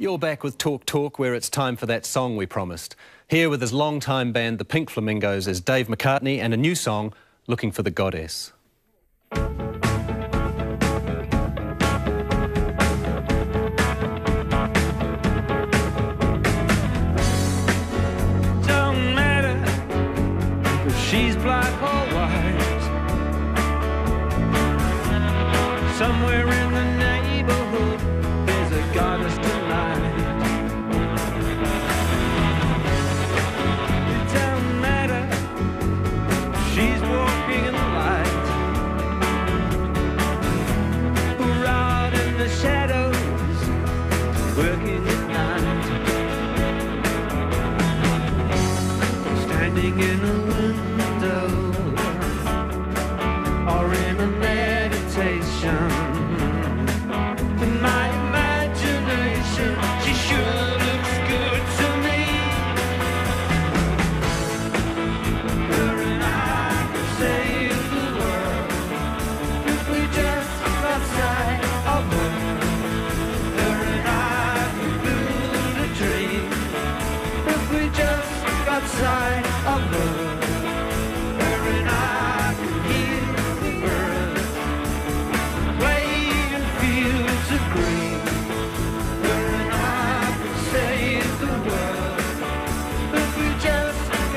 You're back with Talk Talk, where it's time for that song we promised. Here with his long-time band, the Pink Flamingos, is Dave McArtney and a new song, Looking for the Goddess. She's black or white. Somewhere in the 고양이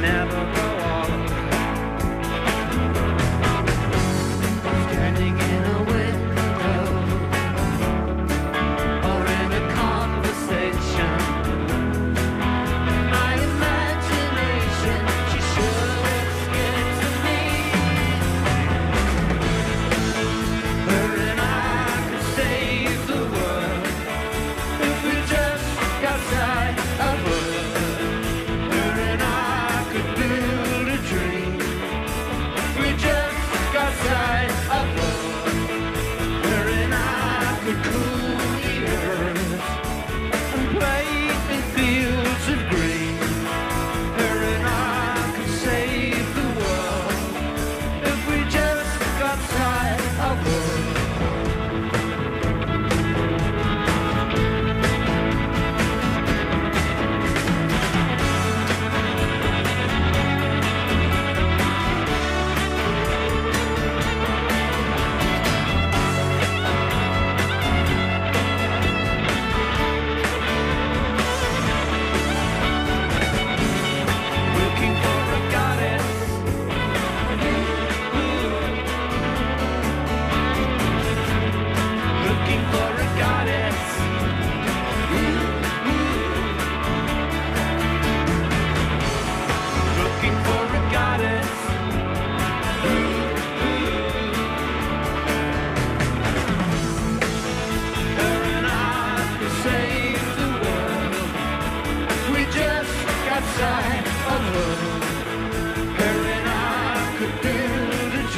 never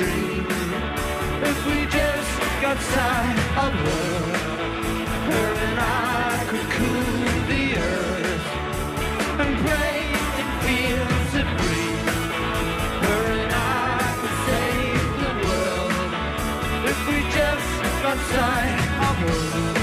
if we just got side of love. Her and I could cool the earth and pray in fields of green. Her and I could save the world if we just got side of love.